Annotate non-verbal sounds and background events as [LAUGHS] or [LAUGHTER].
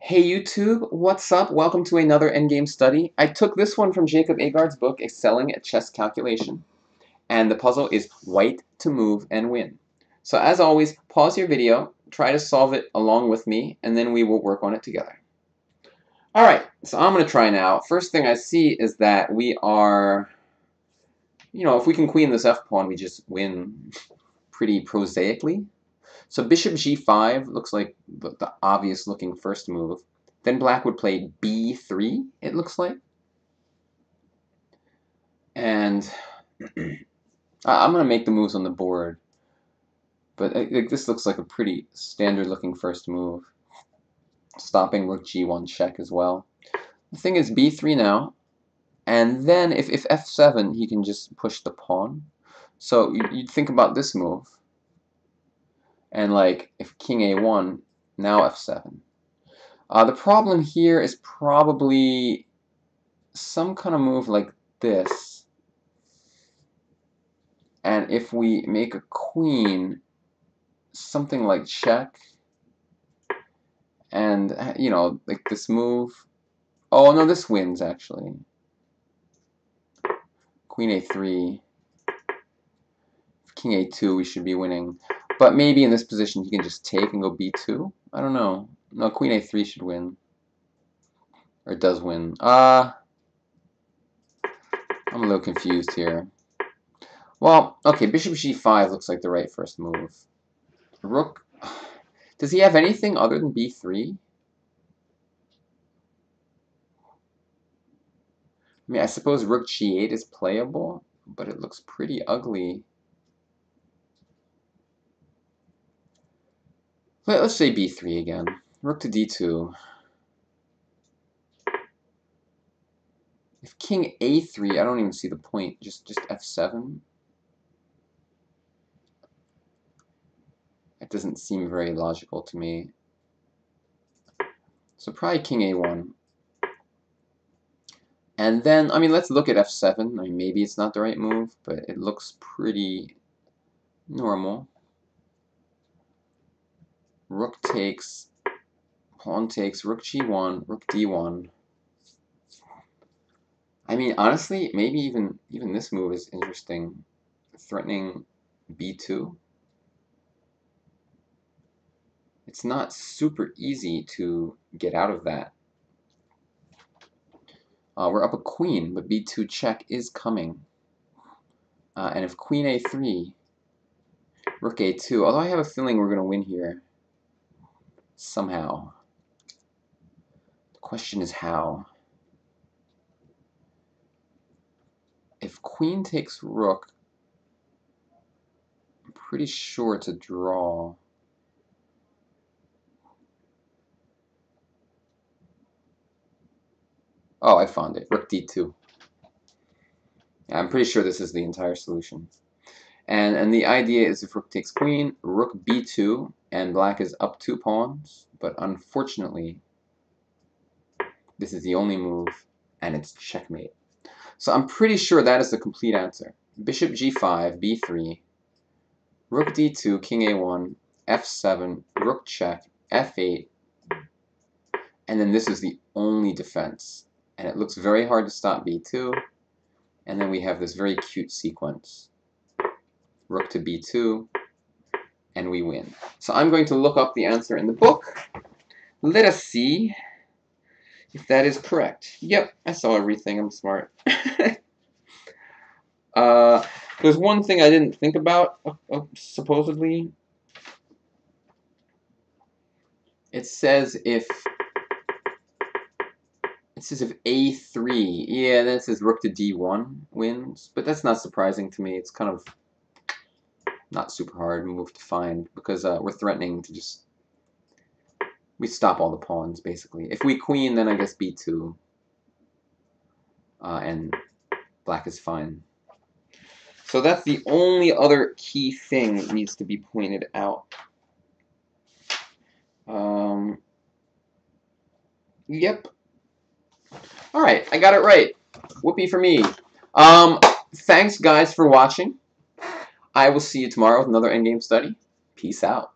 Hey YouTube, what's up? Welcome to another endgame study. I took this one from Jacob Aagaard's book, Excelling at Chess Calculation. And the puzzle is white to move and win. So as always, pause your video, try to solve it along with me, and then we will work on it together. Alright, so I'm going to try now. First thing I see is that we are, you know, if we can queen this f-pawn, we just win pretty prosaically. So bishop g5 looks like the, the obvious looking first move. Then black would play b3, it looks like. And [CLEARS THROAT] I'm going to make the moves on the board. But this looks like a pretty standard looking first move. Stopping rook g1 check as well. The thing is b3 now. And then if, if f7, he can just push the pawn. So you, you'd think about this move. And like, if king a1, now f7. Uh, the problem here is probably some kind of move like this. And if we make a queen, something like check, and, you know, like this move. Oh, no, this wins, actually. Queen a3. King a2, we should be winning. But maybe in this position he can just take and go b2. I don't know. No, queen a3 should win. Or does win. Uh, I'm a little confused here. Well, okay, bishop g5 looks like the right first move. Rook. Does he have anything other than b3? I mean, I suppose rook g8 is playable, but it looks pretty ugly. Let, us say b3 again. Rook to d2. If king a3, I don't even see the point. Just just f7. It doesn't seem very logical to me. So probably king a1. And then, I mean, let's look at f7. I mean, maybe it's not the right move, but it looks pretty normal rook takes, pawn takes, rook g1, rook d1. I mean, honestly, maybe even even this move is interesting. Threatening b2. It's not super easy to get out of that. Uh, we're up a queen, but b2 check is coming. Uh, and if queen a3, rook a2, although I have a feeling we're going to win here, somehow. The question is how. If queen takes rook, I'm pretty sure it's a draw. Oh, I found it. Rook d2. Yeah, I'm pretty sure this is the entire solution. And, and the idea is if rook takes queen, rook b2, and black is up two pawns, but unfortunately, this is the only move, and it's checkmate. So I'm pretty sure that is the complete answer. Bishop g5, b3, rook d2, king a1, f7, rook check, f8, and then this is the only defense. And it looks very hard to stop b2, and then we have this very cute sequence. Rook to b2, and we win. So I'm going to look up the answer in the book. Let us see if that is correct. Yep, I saw everything. I'm smart. [LAUGHS] uh, there's one thing I didn't think about, uh, uh, supposedly. It says if it says if a3, yeah, then it says rook to d1 wins, but that's not surprising to me. It's kind of not super hard move to find because uh, we're threatening to just we stop all the pawns basically. If we queen, then I guess b2, uh, and black is fine. So that's the only other key thing that needs to be pointed out. Um, yep. All right, I got it right. Whoopee for me. Um, thanks, guys, for watching. I will see you tomorrow with another endgame study. Peace out.